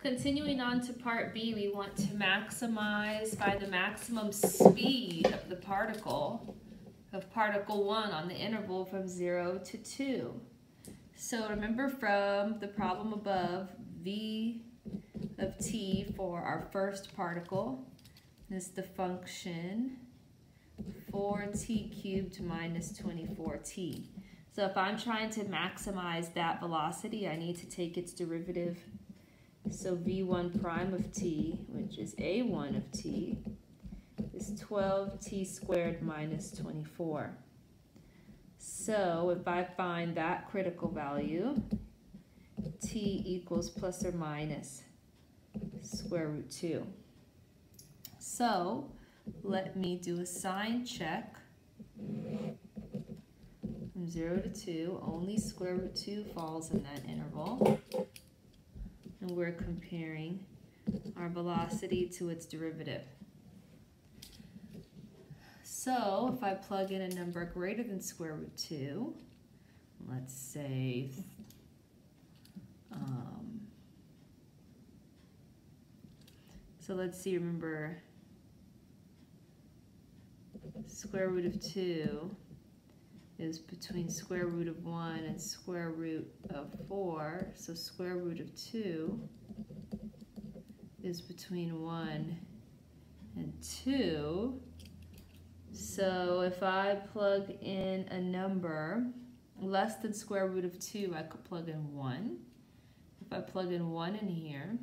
Continuing on to part B, we want to maximize by the maximum speed of the particle, of particle 1 on the interval from 0 to 2. So remember from the problem above, v of t for our first particle is the function 4t cubed minus 24t. So if I'm trying to maximize that velocity, I need to take its derivative so v1 prime of t, which is a1 of t, is 12t squared minus 24. So if I find that critical value, t equals plus or minus square root 2. So let me do a sign check from 0 to 2. Only square root 2 falls in that interval we're comparing our velocity to its derivative. So if I plug in a number greater than square root 2, let's say um, so let's see, remember square root of 2 is between square root of 1 and square root of 4. So square root of 2 is between 1 and 2. So if I plug in a number less than square root of 2, I could plug in 1. If I plug in 1 in here,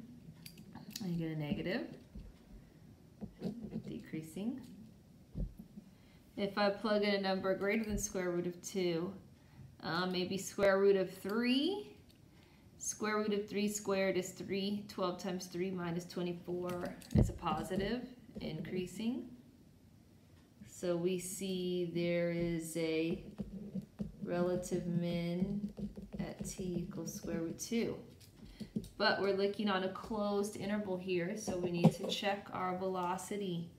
I get a negative, decreasing. If I plug in a number greater than square root of 2, uh, maybe square root of 3. Square root of 3 squared is 3. 12 times 3 minus 24 is a positive, increasing. So we see there is a relative min at t equals square root 2. But we're looking on a closed interval here, so we need to check our velocity.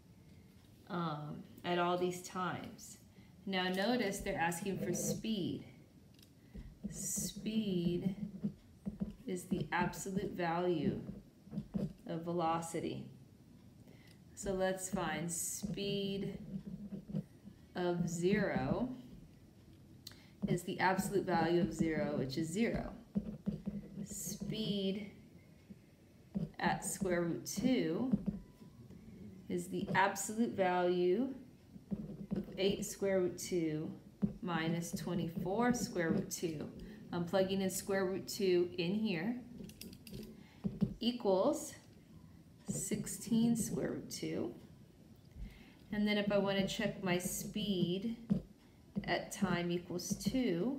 Um, at all these times. Now notice they're asking for speed. Speed is the absolute value of velocity. So let's find speed of zero is the absolute value of zero, which is zero. Speed at square root two is the absolute value 8 square root 2 minus 24 square root 2. I'm plugging in square root 2 in here equals 16 square root 2. And then if I want to check my speed at time equals 2,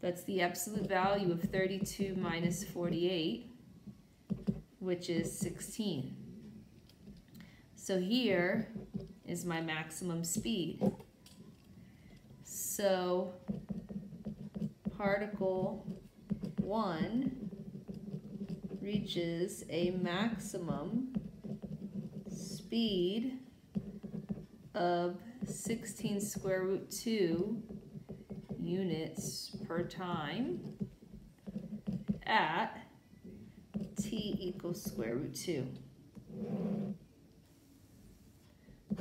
that's the absolute value of 32 minus 48, which is 16. So here, is my maximum speed. So particle 1 reaches a maximum speed of 16 square root 2 units per time at t equals square root 2.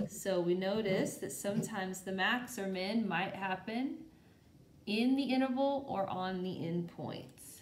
So we notice that sometimes the max or min might happen in the interval or on the endpoints.